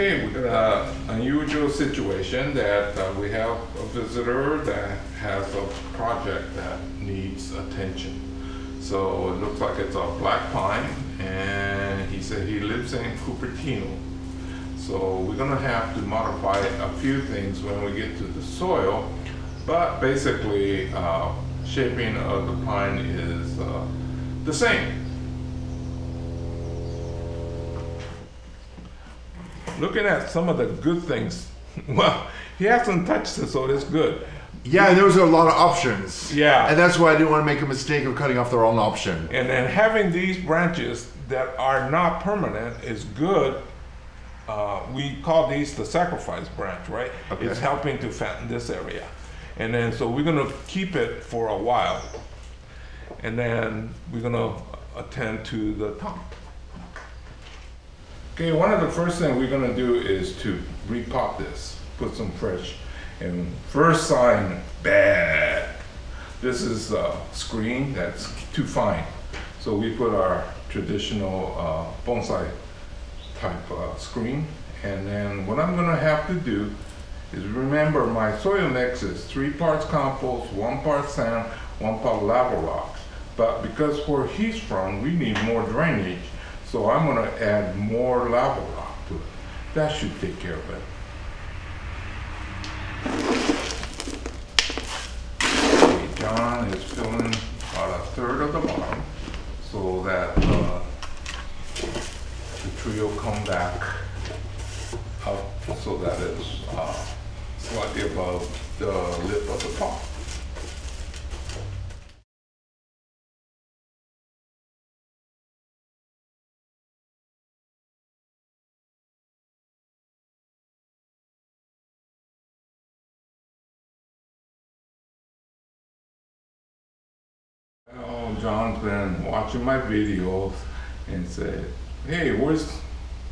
Okay, we got an unusual situation that uh, we have a visitor that has a project that needs attention. So it looks like it's a black pine, and he said he lives in Cupertino. So we're gonna have to modify a few things when we get to the soil, but basically, uh, shaping of the pine is uh, the same. Looking at some of the good things, well, he hasn't touched it, so it's good. Yeah, and there was a lot of options. Yeah. And that's why I didn't want to make a mistake of cutting off the wrong option. And then having these branches that are not permanent is good. Uh, we call these the sacrifice branch, right? Okay. It's helping to fatten this area. And then, so we're gonna keep it for a while. And then we're gonna attend to the top. Okay, one of the first things we're gonna do is to repot this, put some fresh. And first sign, bad. This is a screen that's too fine. So we put our traditional uh, bonsai type uh, screen. And then what I'm gonna have to do is remember my soil mix is three parts compost, one part sand, one part lava rocks. But because where he's from, we need more drainage. So I'm gonna add more lava rock to it. That should take care of it. Okay, John is filling about a third of the bottom so that uh, the tree will come back up so that it's uh, slightly above the lip of the pot. Oh, John's been watching my videos and said, hey, where's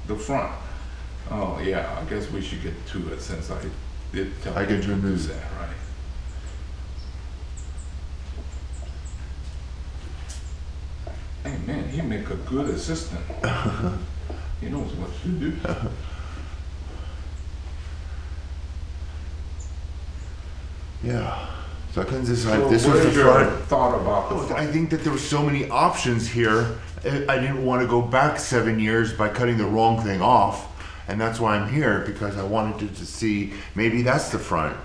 the front? Oh, yeah, I guess we should get to it since I did tell I you can to do that, right? Hey, man, he make a good assistant. He knows what to do. Yeah. So I couldn't decide. So this was the front. thought about the I think that there were so many options here. I I didn't want to go back seven years by cutting the wrong thing off. And that's why I'm here because I wanted to, to see maybe that's the front.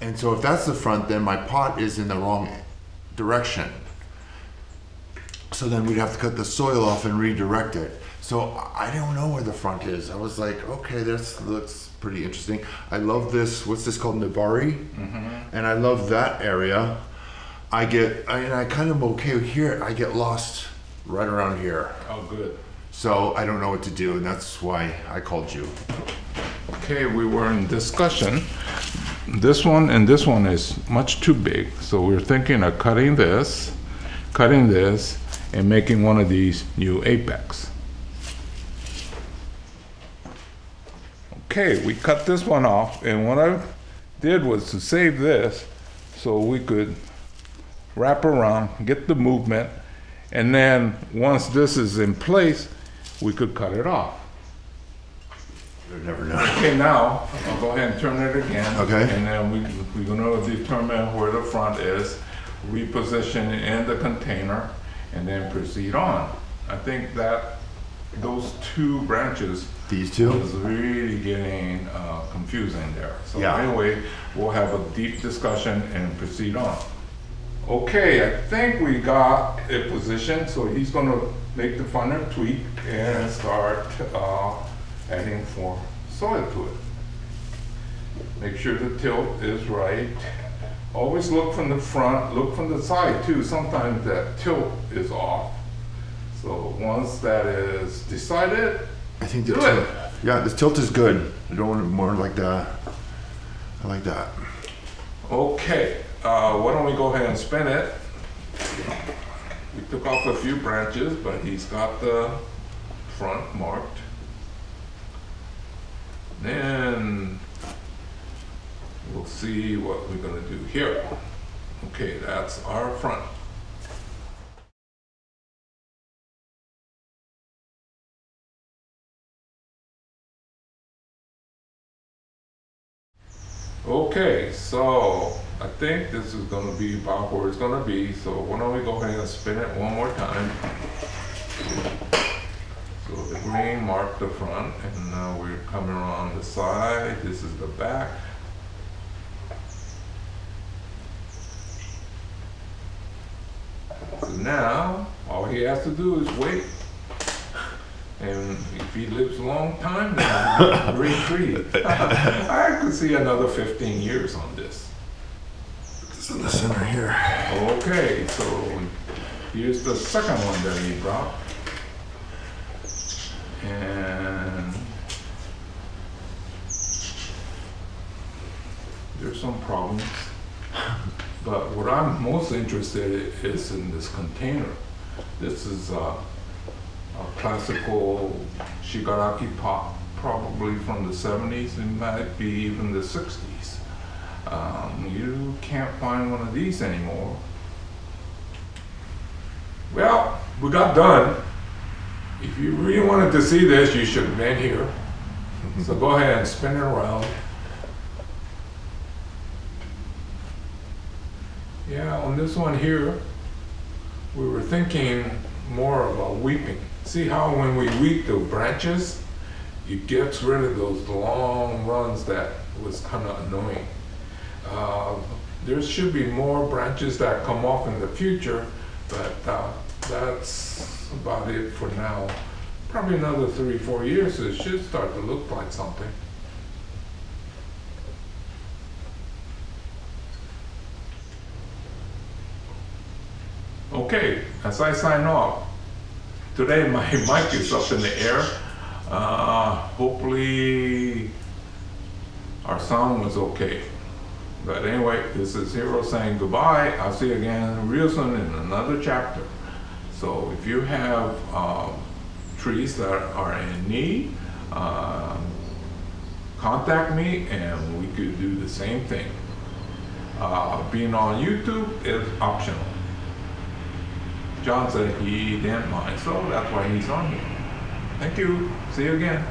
And so if that's the front, then my pot is in the wrong direction. So then we'd have to cut the soil off and redirect it. So I don't know where the front is. I was like, okay, this looks pretty interesting. I love this. What's this called, Nebari? Mm-hmm. And I love that area. I get, I, and I kind of okay here. I get lost right around here. Oh, good. So I don't know what to do, and that's why I called you. Okay, we were in discussion. This one and this one is much too big, so we're thinking of cutting this, cutting this, and making one of these new apex. Okay, we cut this one off, and what I did was to save this so we could wrap around, get the movement, and then once this is in place, we could cut it off. You never know. Okay, now, I'll go ahead and turn it again. Okay. And then we, we're gonna determine where the front is, reposition it in the container, and then proceed on. I think that those two branches These two? was really getting uh, confusing there. So Yeah. anyway, we'll have a deep discussion and proceed on. Okay, I think we got a position, so he's gonna make the final tweak and start uh, adding more soil to it. Make sure the tilt is right. Always look from the front, look from the side too. Sometimes that tilt is off. So once that is decided, I think the Do tilt. it. Yeah, the tilt is good. I don't want it more like that. I like that. Okay, uh, why don't we go ahead and spin it? We took off a few branches, but he's got the front marked. Then we'll see what we're gonna do here. Okay, that's our front. Okay, so I think this is gonna be about where it's gonna be, so why don't we go ahead and spin it one more time? So the green marked the front, and now we're coming around the side, this is the back. So now, all he has to do is wait. And if he lives a long time, then he'll be a green tree. I could see another fifteen years on this. It's in the center here. Okay, so here's the second one that he brought. And there's some problems. But what I'm most interested i- is in this container. This is uh, a classical shigaraki pot, probably from the 70s, it might be even the 60s. Um, you can't find one of these anymore. Well, we got done. If you really wanted to see this, you should have been here. So go ahead and spin it around. Yeah, on this one here, we were thinking more about weeping. See how when we weep the branches, it gets rid of those long runs that was kind of annoying. Uh, There should be more branches that come off in the future, but uh, that's about it for now. Probably another three, four years, it should start to look like something. Okay, as I sign off, today my mic is up in the air. Uh, hopefully our sound was okay. But anyway, this is Hiro saying goodbye. I'll see you again real soon in another chapter. So if you have um, trees that are in need, um, contact me and we could do the same thing. Uh, being on YouTube is optional. John said he didn't mind, so that's why he's on here. Thank you. See you again.